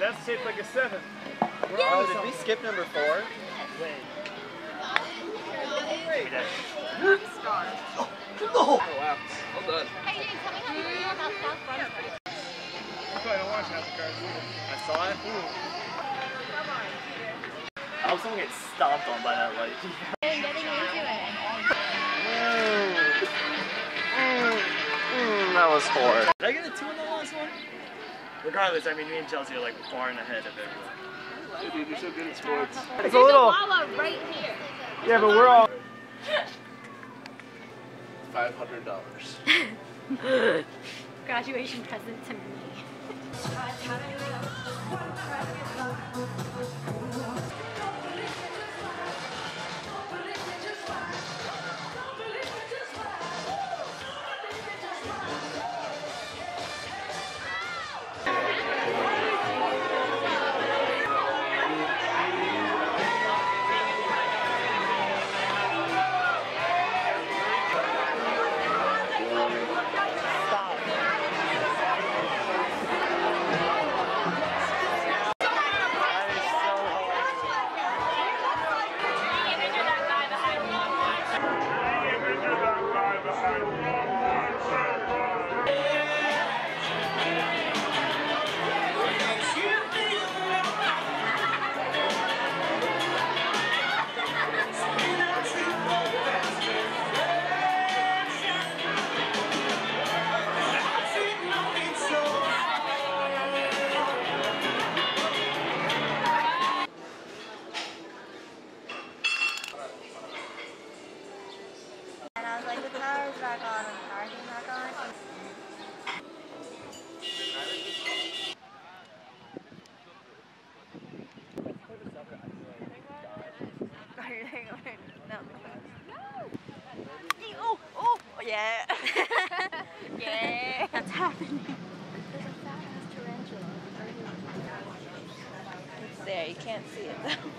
That's shaped like a seven. Oh, did we skip number four? Wait. Oh, wow. Well done. Hey, Jane, tell me how you feel about South Brunswick. I probably don't watch NASCAR either. I saw it. I hope someone gets stomped on by that light. And getting into it. Mm, that was four. Did I get a two in the last one? Regardless, I mean, me and Chelsea are like far and ahead of everyone. Hey, dude, you're so good at sports. There's a little. Wawa right here. Yeah, but we're all. Five hundred dollars. Graduation present to me. Yeah. yeah. That's happening. There's a fat tarantula. It's there, you can't see it though.